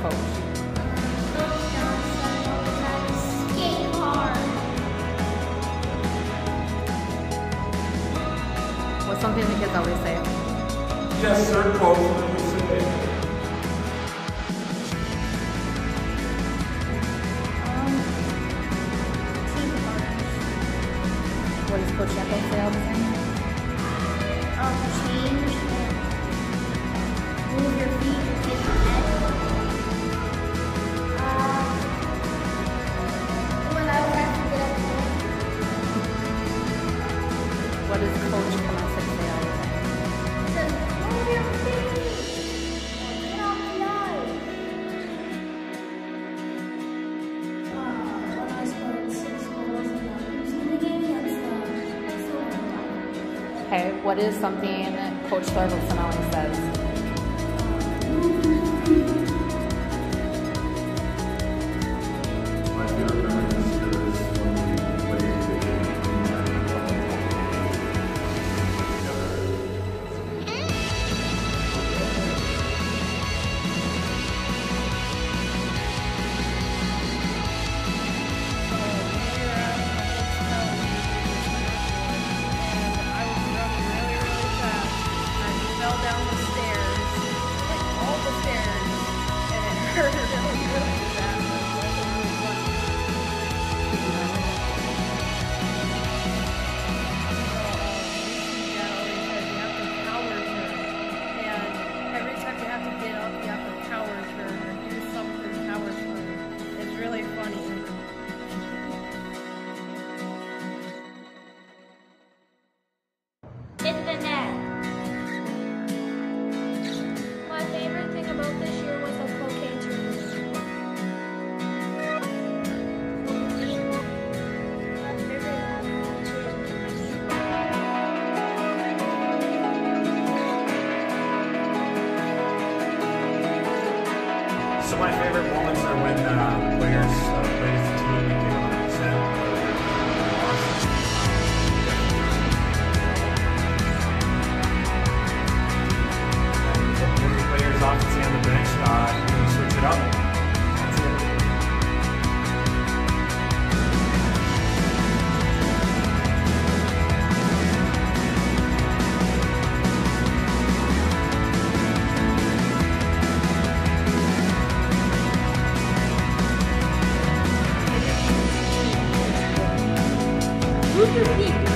coach? What's something the kids always say? Yes, sir, quote. What does Coach Echo say all the time? Um, change and move your feet okay, what is something Coach Thorvaldson always says? in the net. My favorite thing about this year was the croquet So my favorite moments are when uh, players uh, play 如履薄冰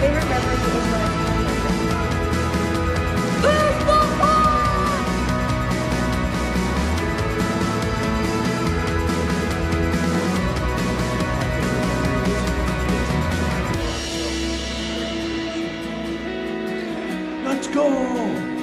favorite memory is when Let's go!